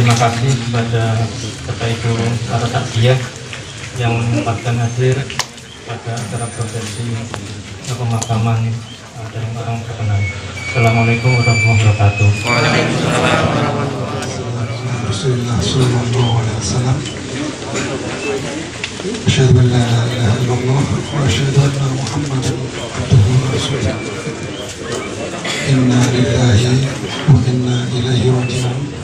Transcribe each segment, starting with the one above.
Selanjutnya kami juga mengucapkan terima kasih kepada Bapak Ibu para takziah yang menyempatkan hadir pada acara prosesi pemakaman eh, dari orang terkenal. Assalamualaikum warahmatullahi wabarakatuh. رسول الله صلى الله عليه وسلم أشهد أن لا إله إلا الله وأشهد أن محمدا عبده ورسوله إنا لله وإنا إليه راجعون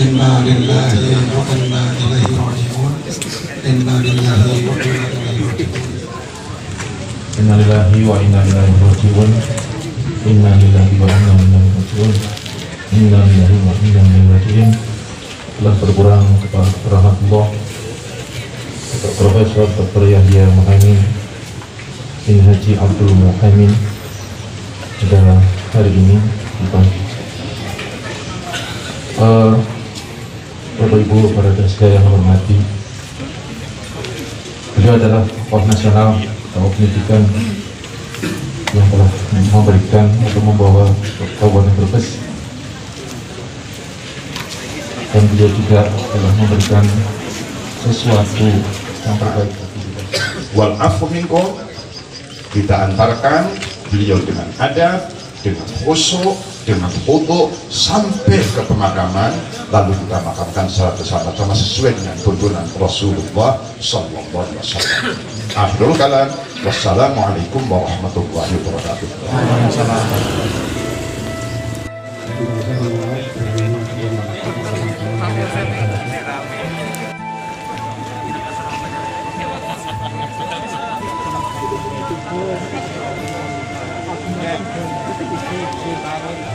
إنا لله وإنا إليه راجعون إنا لله وإنا إليه راجعون Innalillahi wa inna ilaihi raji'un. Innalillahi wa inna ilaihi raji'un. Innalillahi wa inna ilaihi raji'un. Telah berkurang kepada rahmatullah Bapak Profesor Dr. Yahya Muhaimin bin Haji Abdul Muhaimin pada hari ini di pagi. Eh, Bapak Ibu para desa yang hormati, beliau adalah tokoh nasional atau pendidikan yang telah memberikan atau membawa Kabupaten Brebes. Dan beliau juga telah memberikan sesuatu yang terbaik wal afu kita antarkan beliau dengan adab dengan khusyuk dengan khudu sampai ke pemakaman lalu kita makamkan secara bersama-sama sesuai dengan tuntunan Rasulullah Sallallahu Alaihi Wasallam. Akhirul kalam, wassalamualaikum warahmatullahi wabarakatuh. Iya,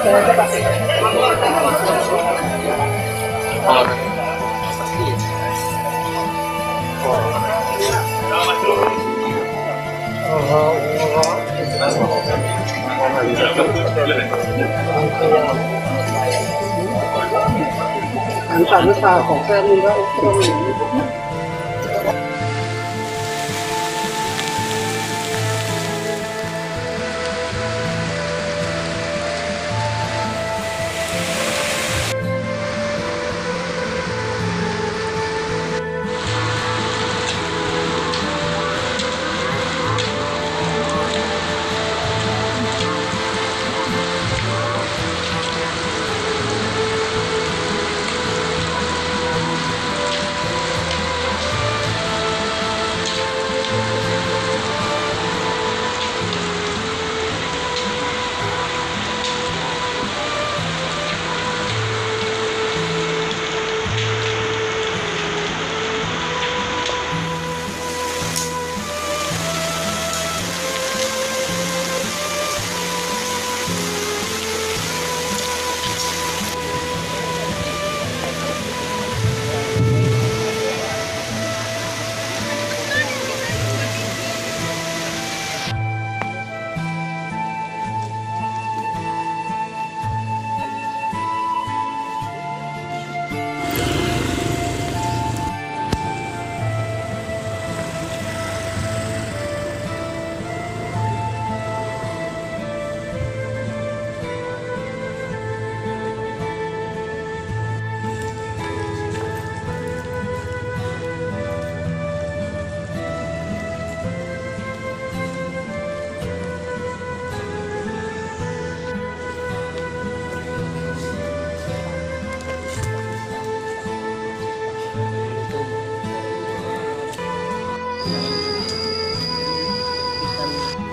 หรือตาหรือตาของแฟนนี่ก็ก็มี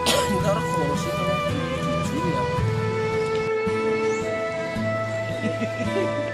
kita harus